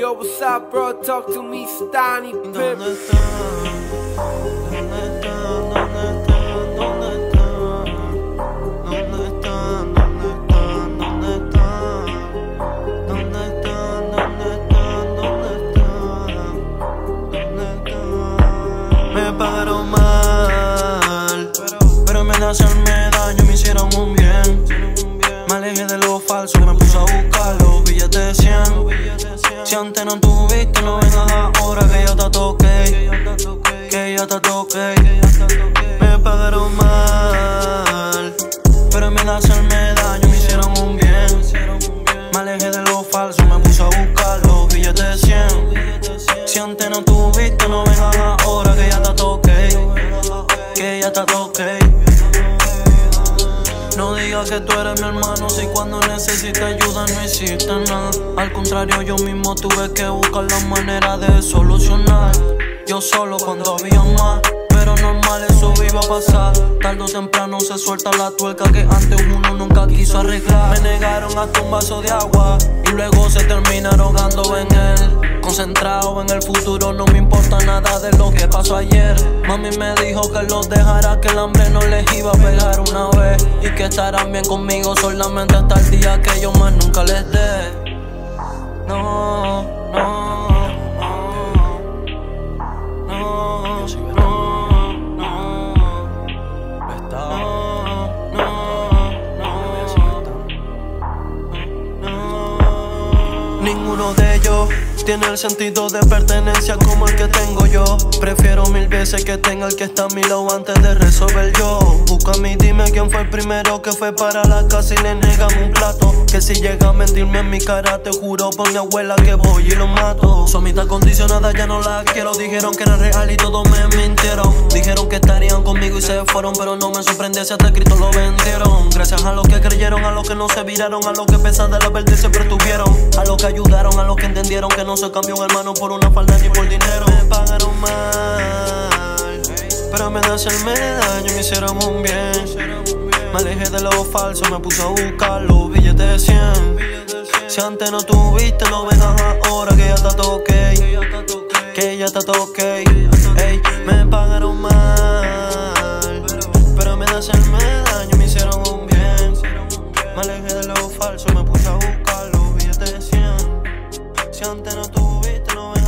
up, bro? Talk to me, Stanny, ¿Dónde están? ¿Dónde están? ¿Dónde están? ¿Dónde están? ¿Dónde están? ¿Dónde están? ¿Dónde están? ¿Dónde están? ¿Dónde están? ¿Dónde están? Me pagaron mal, pero me de hacerme daño me hicieron un bien. Me alejé de lo falso y me puse a buscar Si antes no tuviste, no vengas ahora que ya te toqué. Que ya te toqué. Me pagaron mal, pero en vez de hacerme daño me hicieron un bien. Me alejé de lo falso, me puse a buscar los billetes de 100. Si antes no tuviste, no vengas ahora que ya te toqué. Que ya te toqué. Que tú eres mi hermano si cuando necesite ayuda no hiciste nada. Al contrario, yo mismo tuve que buscar la manera de solucionar. Yo solo cuando había más, pero normal eso iba a pasar. Tarde o temprano se suelta la tuerca que antes uno nunca quiso arreglar. Me negaron hasta un vaso de agua y luego se termina ahogando en él. Concentrado en el futuro, no me importa nada de lo que pasó ayer. Mami me dijo que los dejara, que el hambre no les iba a pegar una vez. Y que estarán bien conmigo solamente hasta el día que yo más nunca les dé. No, Ninguno de ellos tiene el sentido de pertenencia como el que tengo yo. Prefiero mil veces que tenga el que está a mi lado antes de resolver yo. Busca a dime quién fue el primero que fue para la casa y le negan un plato. Que si llega a mentirme en mi cara, te juro por mi abuela que voy y lo mato. Su amistad condicionada ya no la quiero. Dijeron que era real y todos me mintieron. Dijeron que estarían conmigo y se fueron, pero no me sorprende si hasta Cristo lo vendieron. Gracias a los que creyeron, a los que no se viraron, a los que pensaban de la verdad siempre estuvieron. A los que ayudaron, a los que entendieron que no se cambió un hermano por una falda ni por dinero. Me pagaron mal, pero vez de hacerme daño me hicieron un bien. Me alejé de lo falso, me puse a buscar los billetes de 100. Si antes no tuviste, no vengas falso, me puse a buscar los billetes de 100. Si antes no tuviste, no